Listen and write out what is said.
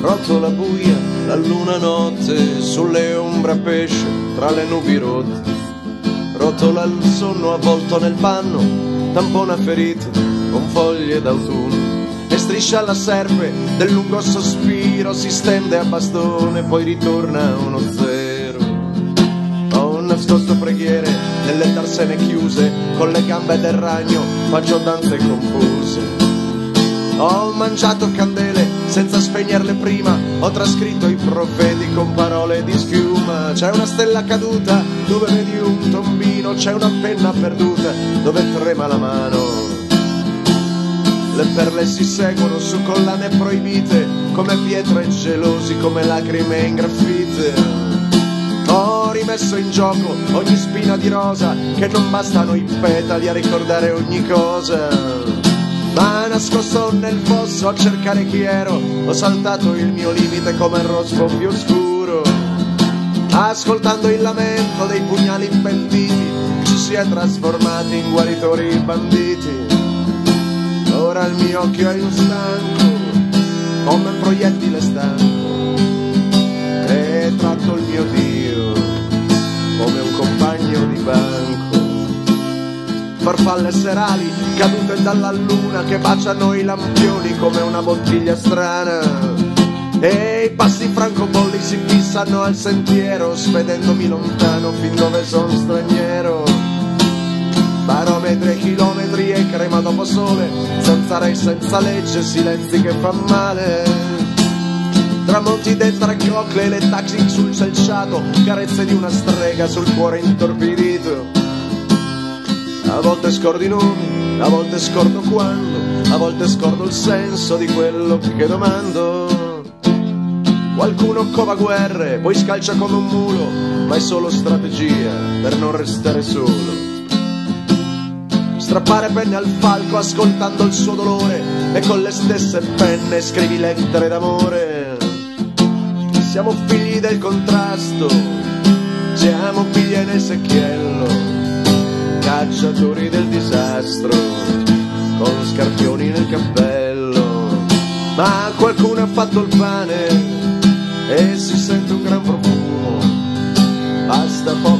scatola buia, la luna notte sulle ombre a pesce tra le nubi rotte. Rotola il sonno avvolto nel panno, tampona ferite con foglie d'autunno e striscia la serpe del lungo sospiro, si stende a bastone, poi ritorna uno zero. Ho nascosto preghiere nelle tarsene chiuse, con le gambe del ragno faccio danze confuse. Ho mangiato candele senza spegnerle prima, ho trascritto i profeti con parole di schiuma. C'è una stella caduta dove vedi un tombino, c'è una penna perduta dove trema la mano. Le perle si seguono su collane proibite, come pietre gelosi, come lacrime in graffite. Ho rimesso in gioco ogni spina di rosa, che non bastano i petali a ricordare ogni cosa. Nascosto nel fosso a cercare chi ero, ho saltato il mio limite come il rospo più scuro. Ascoltando il lamento dei pugnali impentiti, ci si è trasformati in guaritori banditi. Ora il mio occhio è un stanco, come un proiettile stanco, farfalle serali cadute dalla luna che baciano i lampioni come una bottiglia strana. E i passi francobolli si fissano al sentiero, svedendomi lontano fin dove son straniero. Barometri e chilometri e crema dopo sole, zanzare senza legge, silenzi che fan male. Tramonti dentro cocle e le taxi sul selciato, carezze di una strega sul cuore intorpidito. Volte scordo i nomi, a volte scordo quando, a volte scordo il senso di quello che domando. Qualcuno cova guerre, poi scalcia come un mulo, ma è solo strategia per non restare solo. Strappare penne al falco ascoltando il suo dolore e con le stesse penne scrivi lettere d'amore. Siamo figli del contrasto, siamo figli nel secchiello cacciatori del disastro, con scarpioni nel cappello, ma qualcuno ha fatto il pane e si sente un gran profumo, basta poco